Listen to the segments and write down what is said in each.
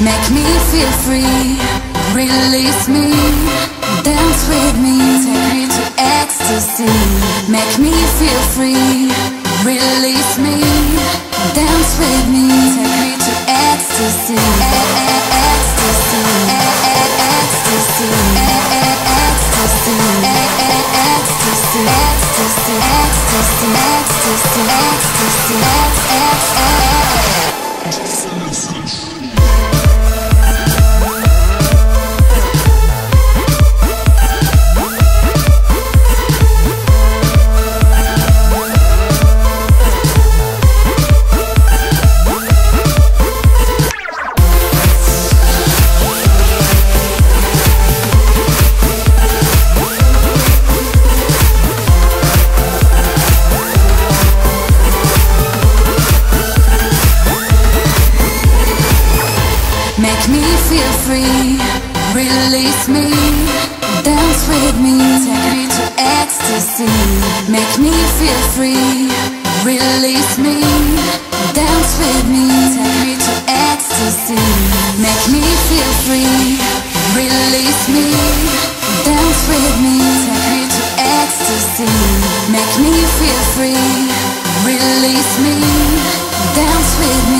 Make me feel free, release me, dance with me, take me to ecstasy. Make me feel free, release me, dance with me, take me to ecstasy. Ecstasy, ecstasy, ecstasy, ecstasy, ecstasy, ecstasy, ecstasy, ecstasy, ecstasy. Make feel free, release me, dance with me, take me to ecstasy. Make me feel free, release me, dance with me, take me to ecstasy. Make me feel free, release me, dance with me, take me to ecstasy. Make me feel free, release me, dance with me,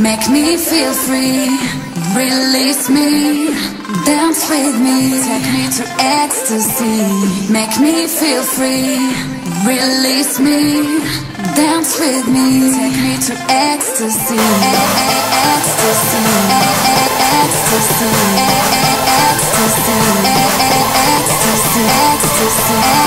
Make me feel free, release me, dance with me, take me to ecstasy. Make me feel free, release me, dance with me, take me to ecstasy. Ecstasy, ecstasy, ecstasy, ecstasy, ecstasy,